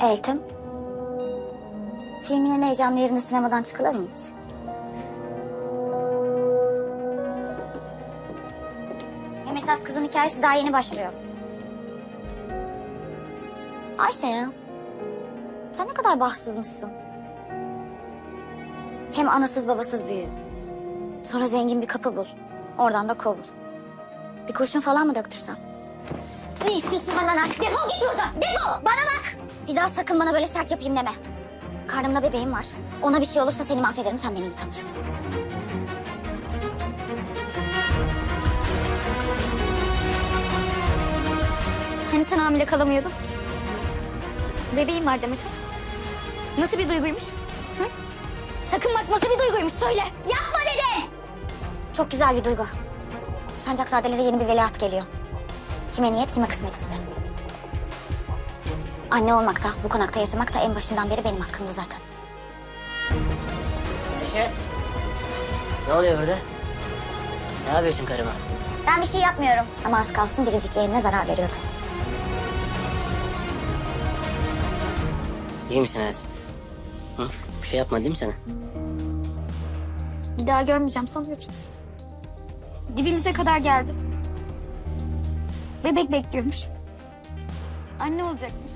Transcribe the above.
Eltim. Filmin en heyecanlı yerinde sinemadan çıkılır mı hiç? Hem esas kızın hikayesi daha yeni başlıyor. Ayşe ya. Sen ne kadar bahtsızmışsın. Hem anasız babasız büyü. Sonra zengin bir kapı bul. Oradan da kovul. Bir kurşun falan mı döktürsem? Ne istiyorsun benden artık? Defol git buradan. Defol. Bana bak. Bir daha sakın bana böyle sert yapayım deme. Karnımda bebeğim var. Ona bir şey olursa seni mahvederim. Sen beni iyi tanırsın. Hani sen hamile kalamıyordun? Bebeğim var demek? Nasıl bir duyguymuş? Hı? Sakın bak nasıl bir duyguymuş söyle. Yapma dedim. Çok güzel bir duygu. Sancakzadelere yeni bir veliaht geliyor. Kime niyet kime kısmet işte. Anne olmak da bu konakta yaşamak da en başından beri benim hakkımda zaten. Ayşe. Ne oluyor burada? Ne yapıyorsun karıma? Ben bir şey yapmıyorum. Ama az kalsın biricik yeğenine zarar veriyordu. İyi misin hayatım? Hı? Bir şey yapmadı değil mi sana? Bir daha görmeyeceğim sanıyordum. Dibimize kadar geldi. Bebek bekliyormuş. Anne olacakmış.